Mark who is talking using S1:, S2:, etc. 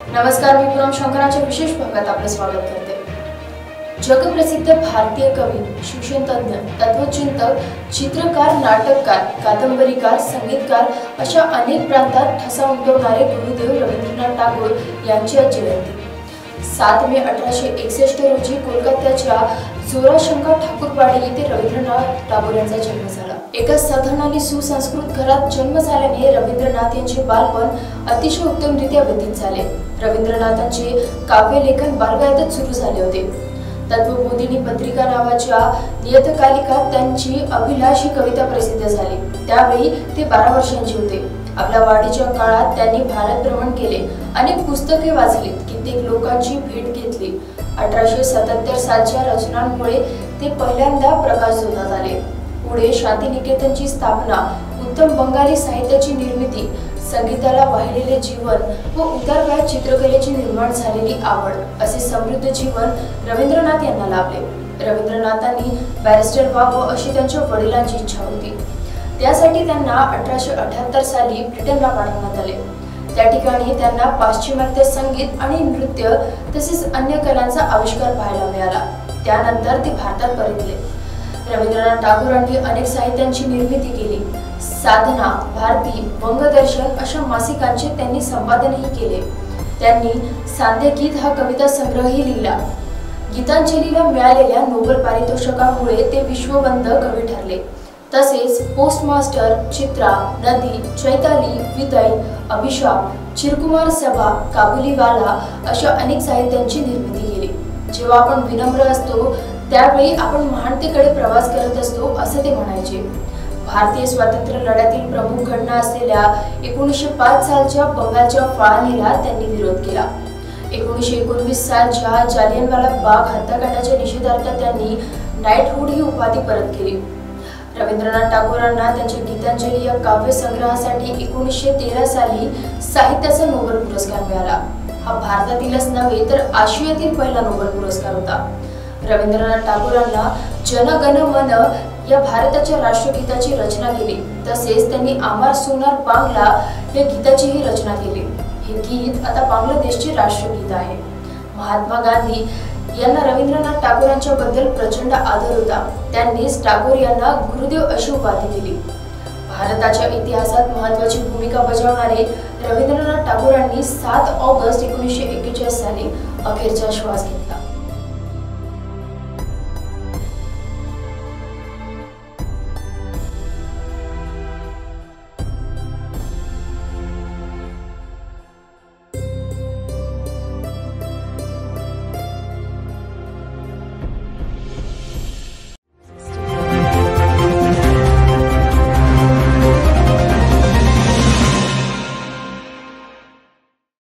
S1: नमस्कार मी पुरम शंकराच्या विशेष भागात आपलं स्वागत करते. जगप्रसिद्ध भारतीय कवी शिक्षणतज्ञ तत्वचिंतक चित्रकार नाटककार कादंबरीकार संगीतकार अशा अनेक प्रांतात ठसा उमटवणारे गुरुदेव रवींद्रनाथ टागोर यांची आज जयंती. सात मे अठराशे एकसष्ट रोजी कोलकात्याच्या जोराशंकर ठाकूरवाडी येथे रवींद्रनाथ टागोर यांचा जन्म झाला. एका सधन आणि सुसंस्कृत घरात जन्म झाल्याने रवींद्रनाथ यांचे बालपण अतिशय उत्तमरित्या व्यतीत झाले. रवींद्रनाथांचे काव्यलेखन बालवयातच सुरू झाले होते. तत्वबोधिनी पत्रिका नावाच्या नियतकालिकात त्यांची अभिलाषी कविता प्रसिद्ध झाली. त्यावेळी ते बारा वर्षांचे होते. आपल्या वाढीच्या काळात त्यांनी भारत भ्रमण केले. अनेक पुस्तके वाचली कित्येक लोकांची भेट घेतली. अठराशे सत्याहत्तर सालच्या रचनांमुळे ते पहिल्यांदा प्रकाशझोतात आले पुढे शांतिनिकेतनची स्थापना उत्तम बंगाली साहित्याची निर्मिती संगीताला वाहिलेले जीवन व उतारवयात चित्रकलेची निर्माण झालेली आवड असे समृद्ध जीवन रवींद्रनाथ यांना लाभले. रवींद्रनाथांनी बॅरिस्टर व्हावं अशी त्यांच्या वडिलांची इच्छा होती. त्यासाठी त्यांना अठराशे अठ्याहत्तर साली ब्रिटनला पाठवण्यात आले. त्या ठिकाणी त्यांना पाश्चिमात्य संगीत आणि नृत्य तसेच अन्य कलांचा आविष्कार पाहायला मिळाला. त्यानंतर ते भारतात परतले. रवींद्रनाथ टागोरांनी अनेक साहित्यांची निर्मिती केली. साधना भारती वंगदर्शन अशा मासिकांचे त्यांनी संपादनही केले. त्यांनी सांधे गीत हा कविता संग्रहही लिहिला. गीतांजलीला मिळालेल्या नोबेल पारितोषिकामुळे ते विश्ववंत कवी ठरले. तसेच पोस्टमास्टर चित्रा नदी चैताली विदय अभिशाप चिरकुमार सभा काबुलीवाला अशा अनेक साहित्यांची निर्मिती केली. जेव्हा आपण विनम्र असतो त्यावेळी आपण महानतेकडे प्रवास करत असतो असं ते म्हणायचे. भारतीय स्वातंत्र्य लढ्यातील प्रमुख घटना असलेल्या एकोणीसशे पाच सालच्या बंगालच्या फाळणीला त्यांनी विरोध केला. एकोणीसशे एकोणवीस सालच्या जालियनवाला बाग हत्याकांडाच्या निषेधार्थ त्यांनी नाईटहूड ही उपाधी परत केली. रवींद्रनाथ टागोरांना त्यांच्या गीतांजली या काव्यसंग्रहासाठी एकोणीसशे तेरा साली साहित्याचा नोबेल पुरस्कार मिळाला. हा भारतातीलच नव्हे तर आशियातील पहिला नोबेल पुरस्कार होता. रवींद्रनाथ टागोरांना जनगण मन या भारताच्या राष्ट्रगीताची रचना केली. तसेच त्यांनी आमार सोनार बांगला या गीताचीही रचना केली. हे गीत आता बांगलादेशचे राष्ट्रगीत आहे. महात्मा गांधी यांना रवींद्रनाथ टागोरांच्या बद्दल प्रचंड आदर होता. त्यांनीच टागोर यांना गुरुदेव अशी उपाधी दिली. भारताच्या इतिहासात महत्वाची भूमिका बजावणारे रवींद्रनाथ टागोरांनी सात ऑगस्ट एकोणीसशे एक्केचाळीस साली अखेरचा श्वास घेतला.